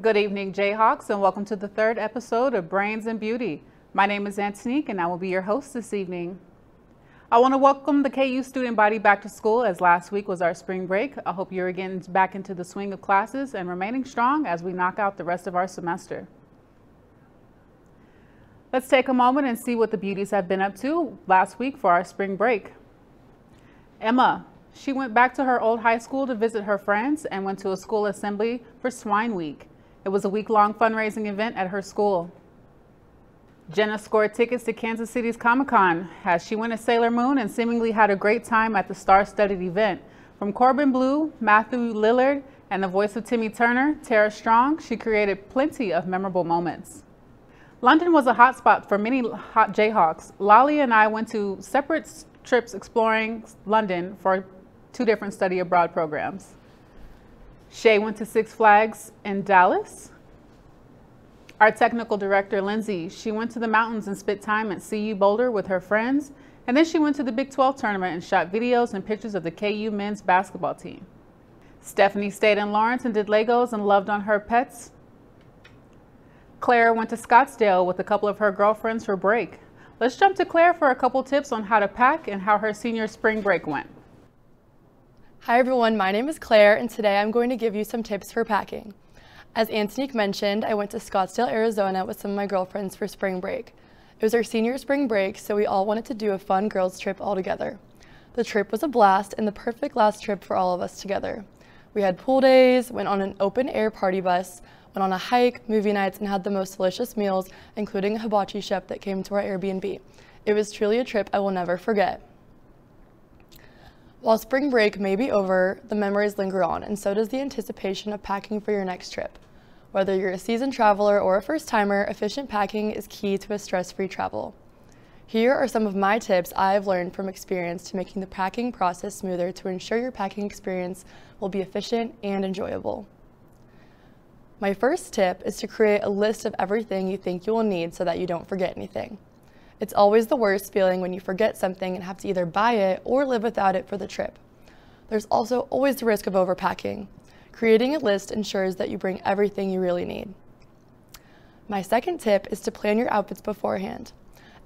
Good evening, Jayhawks, and welcome to the third episode of Brains and Beauty. My name is Antonique, and I will be your host this evening. I want to welcome the KU student body back to school as last week was our spring break. I hope you're getting back into the swing of classes and remaining strong as we knock out the rest of our semester. Let's take a moment and see what the beauties have been up to last week for our spring break. Emma, she went back to her old high school to visit her friends and went to a school assembly for Swine Week. It was a week-long fundraising event at her school. Jenna scored tickets to Kansas City's Comic-Con as she went to Sailor Moon and seemingly had a great time at the star-studded event. From Corbin Bleu, Matthew Lillard, and the voice of Timmy Turner, Tara Strong, she created plenty of memorable moments. London was a hotspot for many hot Jayhawks. Lolly and I went to separate trips exploring London for two different study abroad programs. Shay went to Six Flags in Dallas. Our technical director, Lindsay, she went to the mountains and spent time at CU Boulder with her friends. And then she went to the Big 12 tournament and shot videos and pictures of the KU men's basketball team. Stephanie stayed in Lawrence and did Legos and loved on her pets. Claire went to Scottsdale with a couple of her girlfriends for break. Let's jump to Claire for a couple tips on how to pack and how her senior spring break went. Hi everyone, my name is Claire and today I'm going to give you some tips for packing. As Antonique mentioned, I went to Scottsdale, Arizona with some of my girlfriends for spring break. It was our senior spring break, so we all wanted to do a fun girls trip all together. The trip was a blast and the perfect last trip for all of us together. We had pool days, went on an open air party bus, went on a hike, movie nights, and had the most delicious meals, including a hibachi chef that came to our Airbnb. It was truly a trip I will never forget. While spring break may be over, the memories linger on, and so does the anticipation of packing for your next trip. Whether you're a seasoned traveler or a first timer, efficient packing is key to a stress-free travel. Here are some of my tips I've learned from experience to making the packing process smoother to ensure your packing experience will be efficient and enjoyable. My first tip is to create a list of everything you think you will need so that you don't forget anything. It's always the worst feeling when you forget something and have to either buy it or live without it for the trip. There's also always the risk of overpacking. Creating a list ensures that you bring everything you really need. My second tip is to plan your outfits beforehand.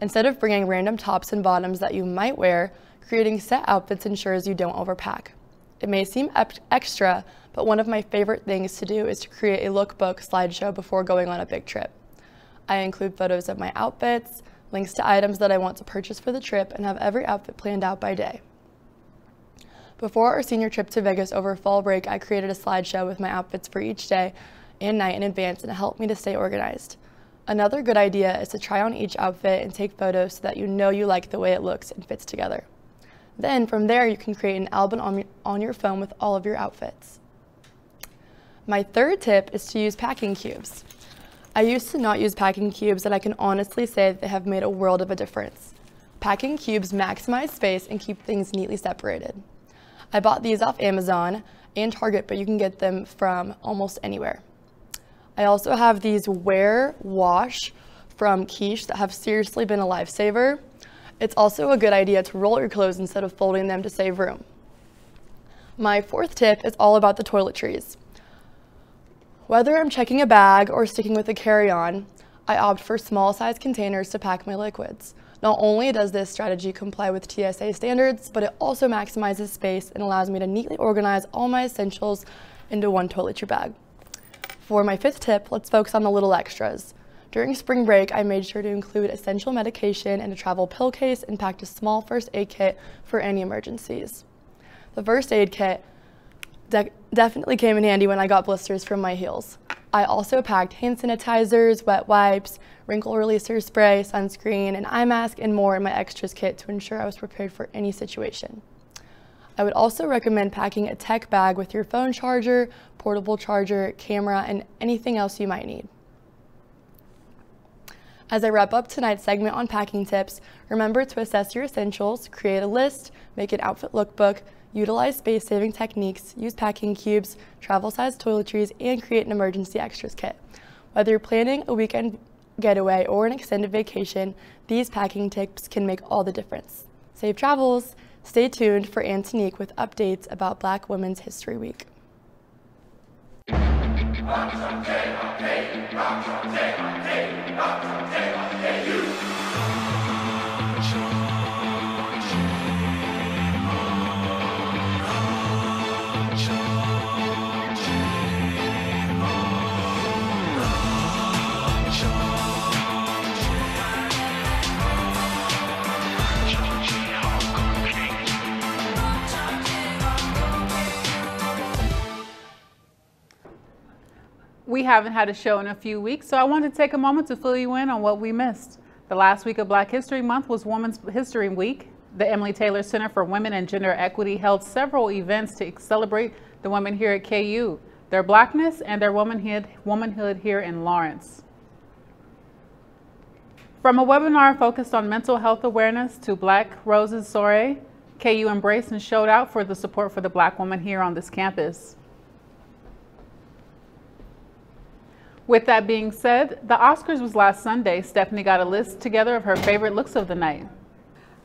Instead of bringing random tops and bottoms that you might wear, creating set outfits ensures you don't overpack. It may seem extra, but one of my favorite things to do is to create a lookbook slideshow before going on a big trip. I include photos of my outfits, links to items that I want to purchase for the trip, and have every outfit planned out by day. Before our senior trip to Vegas over fall break, I created a slideshow with my outfits for each day and night in advance, and it helped me to stay organized. Another good idea is to try on each outfit and take photos so that you know you like the way it looks and fits together. Then from there, you can create an album on, your phone with all of your outfits. My third tip is to use packing cubes. I used to not use packing cubes and I can honestly say that they have made a world of a difference. Packing cubes maximize space and keep things neatly separated. I bought these off Amazon and Target, but you can get them from almost anywhere. I also have these Wear Wash from Quiche that have seriously been a lifesaver. It's also a good idea to roll your clothes instead of folding them to save room. My fourth tip is all about the toiletries. Whether I'm checking a bag or sticking with a carry-on, I opt for small size containers to pack my liquids. Not only does this strategy comply with TSA standards, but it also maximizes space and allows me to neatly organize all my essentials into one toiletry bag. For my fifth tip, let's focus on the little extras. During spring break, I made sure to include essential medication and a travel pill case and packed a small first aid kit for any emergencies. The first aid kit de definitely came in handy when I got blisters from my heels. I also packed hand sanitizers, wet wipes, wrinkle releaser spray, sunscreen, an eye mask, and more in my extras kit to ensure I was prepared for any situation. I would also recommend packing a tech bag with your phone charger, portable charger, camera, and anything else you might need. As I wrap up tonight's segment on packing tips, remember to assess your essentials, create a list, make an outfit lookbook, utilize space-saving techniques, use packing cubes, travel-sized toiletries, and create an emergency extras kit. Whether you're planning a weekend getaway or an extended vacation, these packing tips can make all the difference. Safe travels! Stay tuned for Antonique with updates about Black Women's History Week. Haven't had a show in a few weeks, so I wanted to take a moment to fill you in on what we missed. The last week of Black History Month was Women's History Week. The Emily Taylor Center for Women and Gender Equity held several events to celebrate the women here at KU, their blackness, and their womanhood, womanhood here in Lawrence. From a webinar focused on mental health awareness to Black Roses Soiree, KU embraced and showed out for the support for the black woman here on this campus. With that being said, the Oscars was last Sunday. Stephanie got a list together of her favorite looks of the night.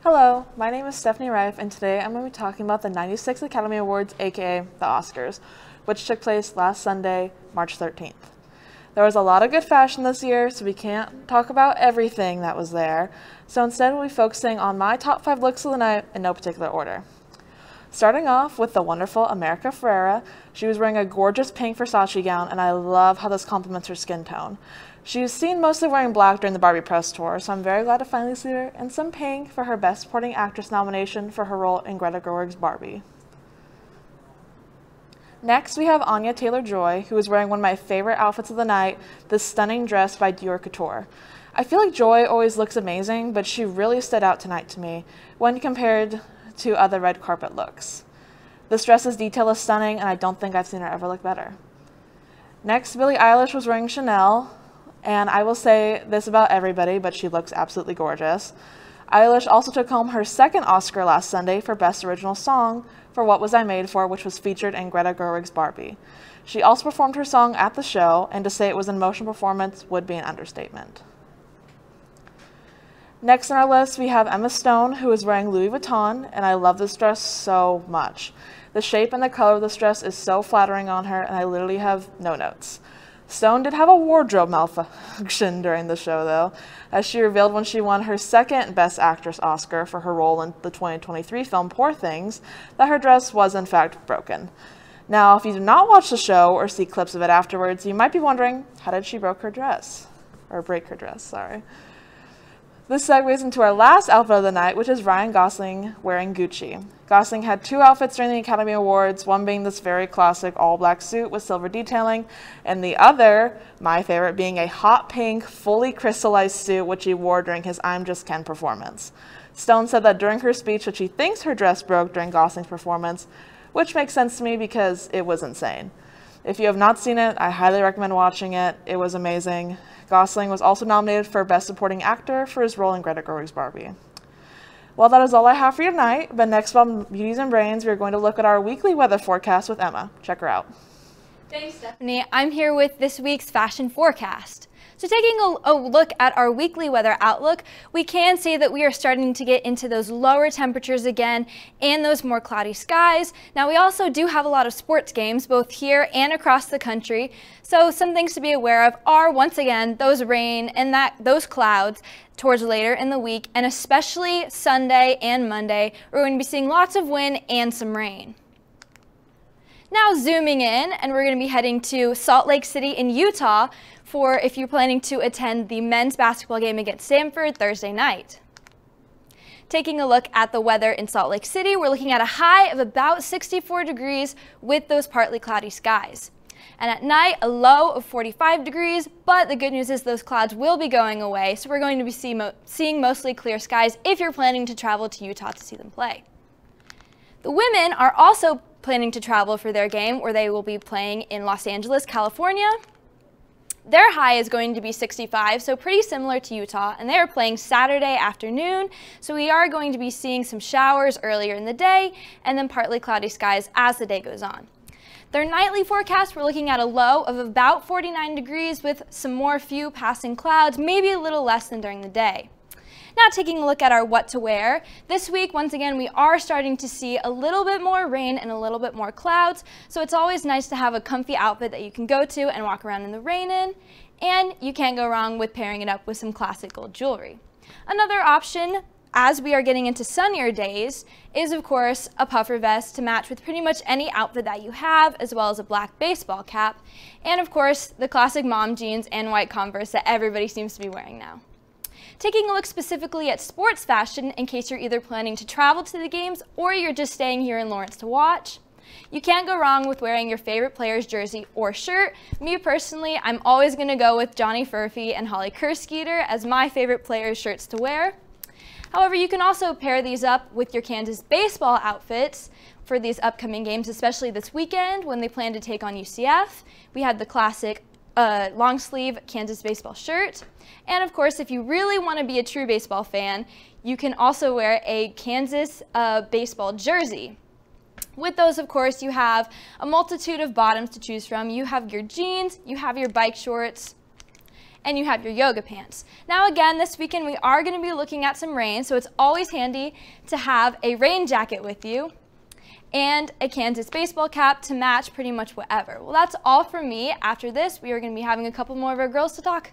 Hello, my name is Stephanie Reif, and today I'm going to be talking about the 96th Academy Awards, aka the Oscars, which took place last Sunday, March 13th. There was a lot of good fashion this year, so we can't talk about everything that was there. So instead, we'll be focusing on my top five looks of the night in no particular order. Starting off with the wonderful America Ferrera, she was wearing a gorgeous pink Versace gown, and I love how this complements her skin tone. She was seen mostly wearing black during the Barbie press tour, so I'm very glad to finally see her in some pink for her Best Supporting Actress nomination for her role in Greta Gerwig's Barbie. Next, we have Anya Taylor-Joy, who is wearing one of my favorite outfits of the night, this stunning dress by Dior Couture. I feel like Joy always looks amazing, but she really stood out tonight to me when compared to other red carpet looks. This dress's detail is stunning, and I don't think I've seen her ever look better. Next, Billie Eilish was wearing Chanel, and I will say this about everybody, but she looks absolutely gorgeous. Eilish also took home her second Oscar last Sunday for Best Original Song for What Was I Made For, which was featured in Greta Gerwig's Barbie. She also performed her song at the show, and to say it was an emotional performance would be an understatement. Next on our list, we have Emma Stone, who is wearing Louis Vuitton, and I love this dress so much. The shape and the color of this dress is so flattering on her, and I literally have no notes. Stone did have a wardrobe malfunction during the show, though, as she revealed when she won her second Best Actress Oscar for her role in the 2023 film Poor Things that her dress was in fact broken. Now, if you did not watch the show or see clips of it afterwards, you might be wondering, how did she break her dress? Or break her dress, sorry. This segues into our last outfit of the night, which is Ryan Gosling wearing Gucci. Gosling had two outfits during the Academy Awards, one being this very classic all black suit with silver detailing, and the other, my favorite, being a hot pink, fully crystallized suit which he wore during his I'm Just Ken performance. Stone said that during her speech that she thinks her dress broke during Gosling's performance, which makes sense to me because it was insane. If you have not seen it, I highly recommend watching it. It was amazing. Gosling was also nominated for Best Supporting Actor for his role in Greta Gerwig's Barbie. Well, that is all I have for you tonight, but next on Beauties and Brains, we are going to look at our weekly weather forecast with Emma. Check her out. Thanks, Stephanie. I'm here with this week's fashion forecast. So taking a, a, look at our weekly weather outlook, we can see that we are starting to get into those lower temperatures again and those more cloudy skies. Now we also do have a lot of sports games both here and across the country. So some things to be aware of are once again those rain and that those clouds towards later in the week and especially Sunday and Monday we're going to be seeing lots of wind and some rain. Now zooming in and we're going to be heading to Salt Lake City in Utah for if you're planning to attend the men's basketball game against Stanford Thursday night. Taking a look at the weather in Salt Lake City, we're looking at a high of about 64 degrees with those partly cloudy skies. And at night, a low of 45 degrees, but the good news is those clouds will be going away, so we're going to be see mo seeing mostly clear skies if you're planning to travel to Utah to see them play. The women are also planning to travel for their game, where they will be playing in Los Angeles, California, their high is going to be 65, so pretty similar to Utah, and they are playing Saturday afternoon, so we are going to be seeing some showers earlier in the day and then partly cloudy skies as the day goes on. Their nightly forecast, we're looking at a low of about 49 degrees with some more few passing clouds, maybe a little less than during the day. Now taking a look at our what to wear. This week, once again, we are starting to see a little bit more rain and a little bit more clouds. So it's always nice to have a comfy outfit that you can go to and walk around in the rain in. And you can't go wrong with pairing it up with some classic gold jewelry. Another option as we are getting into sunnier days is of course a puffer vest to match with pretty much any outfit that you have as well as a black baseball cap and of course the classic mom jeans and white converse that everybody seems to be wearing now. Taking a look specifically at sports fashion in case you're either planning to travel to the games or you're just staying here in Lawrence to watch. You can't go wrong with wearing your favorite player's jersey or shirt. Me personally, I'm always going to go with Johnny Furphy and Holly Kersgieter as my favorite player's shirts to wear. However, you can also pair these up with your Kansas baseball outfits for these upcoming games, especially this weekend when they plan to take on UCF. We have the classic uh, long sleeve Kansas baseball shirt. And of course, if you really want to be a true baseball fan, you can also wear a Kansas uh, baseball jersey. With those, of course, you have a multitude of bottoms to choose from. You have your jeans, you have your bike shorts, and you have your yoga pants. Now again, this weekend we are going to be looking at some rain, so it's always handy to have a rain jacket with you and a Kansas baseball cap to match pretty much whatever. Well, that's all from me. After this, we are going to be having a couple more of our girls to talk.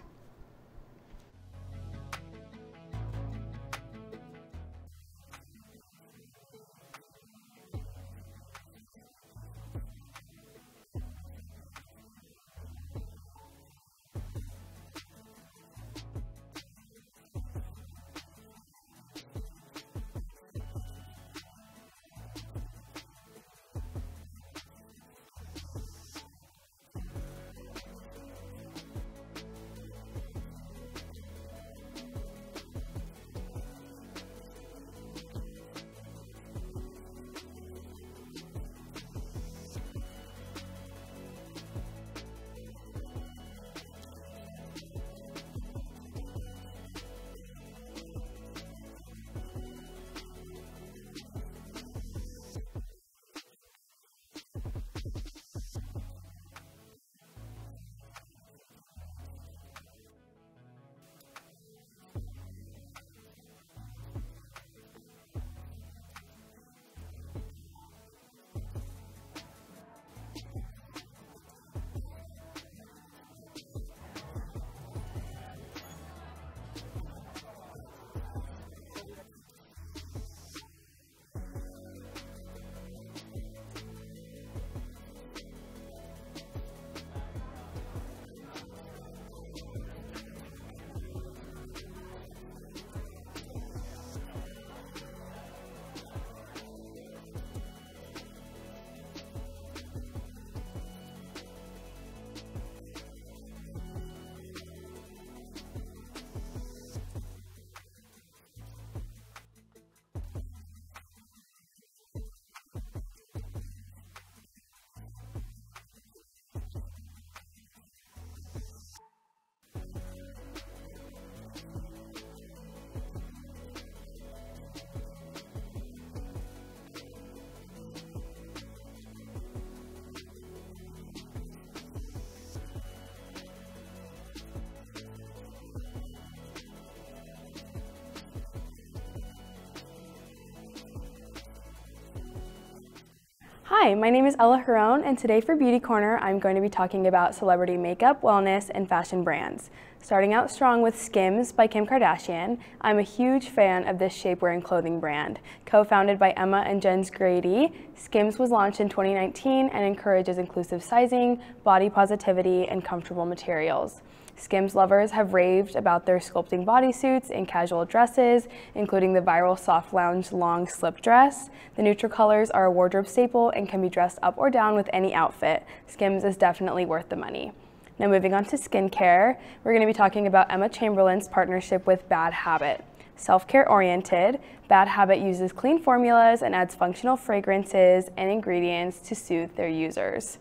Hi, my name is Ella Huron, and today for Beauty Corner, I'm going to be talking about celebrity makeup, wellness, and fashion brands. Starting out strong with Skims by Kim Kardashian, I'm a huge fan of this shapewear and clothing brand. Co-founded by Emma and Jens Grede, Skims was launched in 2019 and encourages inclusive sizing, body positivity, and comfortable materials. Skims lovers have raved about their sculpting bodysuits and casual dresses, including the viral soft lounge long slip dress. The neutral colors are a wardrobe staple and can be dressed up or down with any outfit. Skims is definitely worth the money. Now moving on to skincare, we're going to be talking about Emma Chamberlain's partnership with Bad Habit. Self-care oriented, Bad Habit uses clean formulas and adds functional fragrances and ingredients to soothe their users.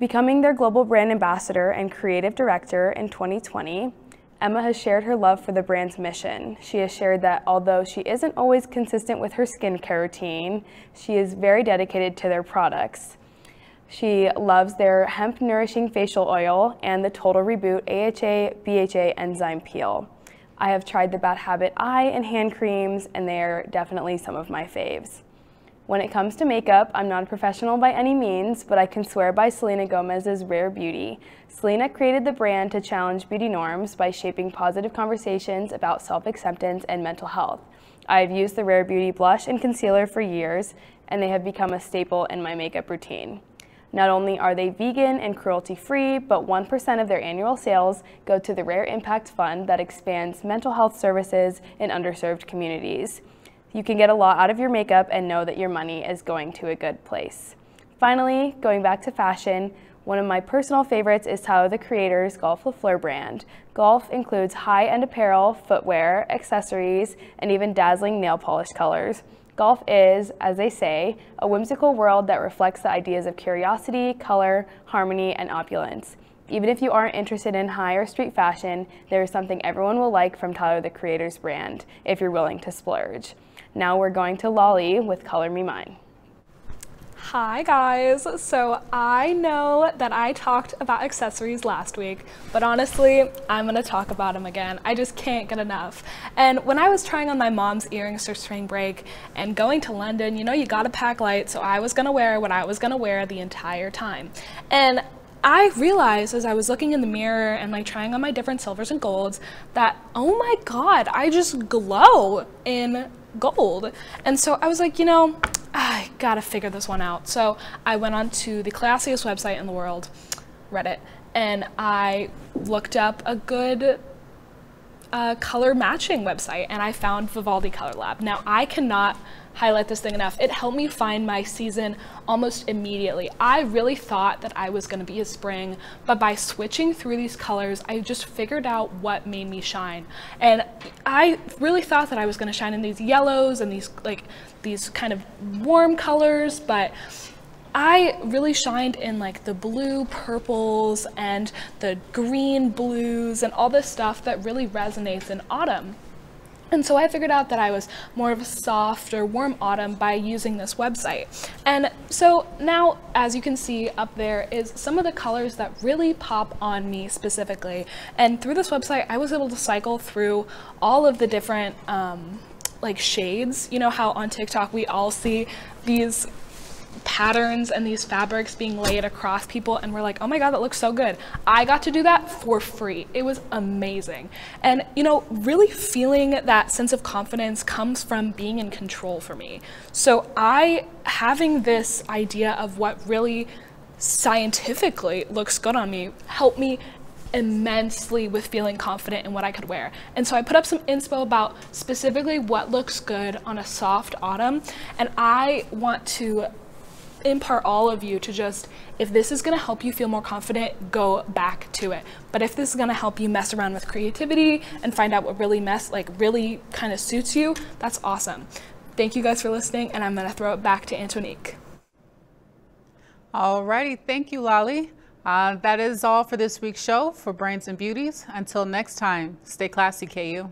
Becoming their global brand ambassador and creative director in 2020, Emma has shared her love for the brand's mission. She has shared that although she isn't always consistent with her skincare routine, she is very dedicated to their products. She loves their hemp nourishing facial oil and the Total Reboot AHA BHA enzyme peel. I have tried the Bad Habit eye and hand creams, and they're definitely some of my faves. When it comes to makeup, I'm not a professional by any means, but I can swear by Selena Gomez's Rare Beauty. Selena created the brand to challenge beauty norms by shaping positive conversations about self-acceptance and mental health. I have used the Rare Beauty blush and concealer for years, and they have become a staple in my makeup routine. Not only are they vegan and cruelty-free, but 1% of their annual sales go to the Rare Impact Fund that expands mental health services in underserved communities. You can get a lot out of your makeup and know that your money is going to a good place. Finally, going back to fashion, one of my personal favorites is Tyler the Creator's Golf Le Fleur brand. Golf includes high-end apparel, footwear, accessories, and even dazzling nail polish colors. Golf is, as they say, a whimsical world that reflects the ideas of curiosity, color, harmony, and opulence. Even if you aren't interested in high or street fashion, there is something everyone will like from Tyler the Creator's brand, if you're willing to splurge. Now we're going to Lolly with Color Me Mine. Hi guys! So I know that I talked about accessories last week, but honestly, I'm gonna talk about them again. I just can't get enough. And when I was trying on my mom's earrings for spring break and going to London, you know, you gotta pack light, so I was gonna wear what I was gonna wear the entire time. And I realized as I was looking in the mirror and like trying on my different silvers and golds that, oh my God, I just glow in gold. And so I was like, you know, I gotta figure this one out. So I went on to the classiest website in the world, Reddit, and I looked up a good uh, color matching website and I found Vivaldi Color Lab. Now I cannot highlight this thing enough. It helped me find my season almost immediately. I really thought that I was gonna be a spring, but by switching through these colors, I just figured out what made me shine. And I really thought that I was gonna shine in these yellows and these like these kind of warm colors, but I really shined in like the blue purples and the green blues and all this stuff that really resonates in autumn. And so I figured out that I was more of a soft or warm autumn by using this website. And so now, as you can see up there, is some of the colors that really pop on me specifically. And through this website, I was able to cycle through all of the different um, like shades. You know how on TikTok we all see these patterns and these fabrics being laid across people and we're like, oh my God, that looks so good. I got to do that for free. It was amazing. And you know, really feeling that sense of confidence comes from being in control for me. So I, having this idea of what really scientifically looks good on me helped me immensely with feeling confident in what I could wear. And so I put up some inspo about specifically what looks good on a soft autumn. And I want to impart all of you to just, if this is gonna help you feel more confident, go back to it. But if this is gonna help you mess around with creativity and find out what really mess, like really kind of suits you, that's awesome. Thank you guys for listening and I'm gonna throw it back to Antonique. Alrighty, thank you, Lolly. Uh, that is all for this week's show for Brains and Beauties. Until next time, stay classy, KU.